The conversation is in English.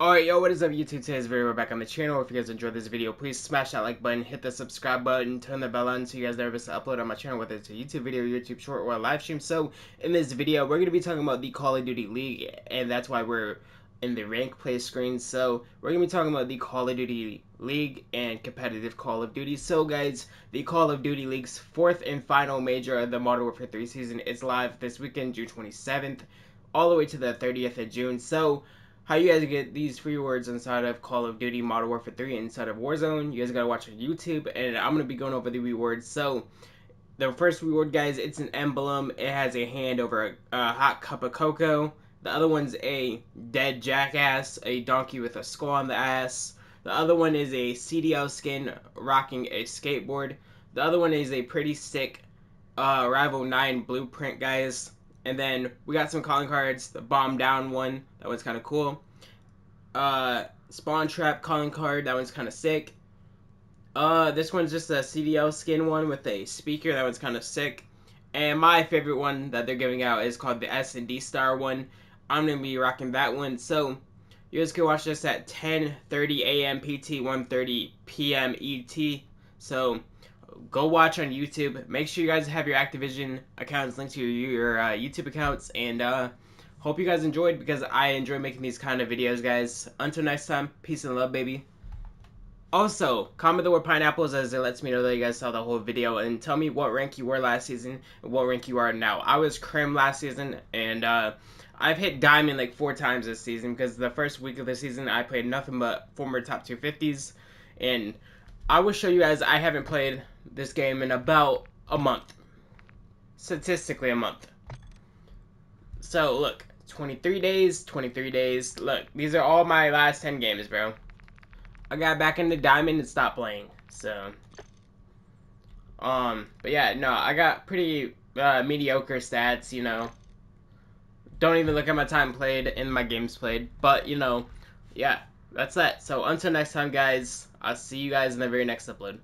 Alright, yo, what is up YouTube? Today's video, we're back on the channel. If you guys enjoyed this video, please smash that like button, hit the subscribe button, turn the bell on so you guys never miss an upload on my channel, whether it's a YouTube video, YouTube short, or a live stream. So, in this video, we're going to be talking about the Call of Duty League, and that's why we're in the rank play screen. So, we're going to be talking about the Call of Duty League and competitive Call of Duty. So, guys, the Call of Duty League's fourth and final major of the Modern Warfare 3 season is live this weekend, June 27th, all the way to the 30th of June. So, how you guys get these free rewards inside of Call of Duty Modern Warfare 3 inside of Warzone. You guys gotta watch on YouTube, and I'm gonna be going over the rewards. So, the first reward, guys, it's an emblem. It has a hand over a, a hot cup of cocoa. The other one's a dead jackass, a donkey with a skull on the ass. The other one is a CDL skin rocking a skateboard. The other one is a pretty sick uh, Rival 9 blueprint, guys. And then we got some calling cards. The bomb down one, that one's kind of cool. Uh, spawn trap calling card, that one's kind of sick. Uh, this one's just a CDL skin one with a speaker, that one's kind of sick. And my favorite one that they're giving out is called the S and D star one. I'm gonna be rocking that one. So you guys can watch this at 10:30 a.m. PT, 1:30 p.m. ET. So go watch on YouTube. Make sure you guys have your Activision accounts linked to your, your uh, YouTube accounts, and uh, hope you guys enjoyed because I enjoy making these kind of videos, guys. Until next time, peace and love, baby. Also, comment the word pineapples as it lets me know that you guys saw the whole video and tell me what rank you were last season and what rank you are now. I was Crim last season and uh, I've hit Diamond like four times this season because the first week of the season I played nothing but former top 250s and I will show you guys I haven't played this game in about a month. Statistically, a month. So, look. 23 days, 23 days. Look, these are all my last 10 games, bro. I got back into Diamond and stopped playing, so... Um, but yeah, no, I got pretty uh, mediocre stats, you know. Don't even look at my time played and my games played. But, you know, yeah, that's that. So until next time, guys, I'll see you guys in the very next upload.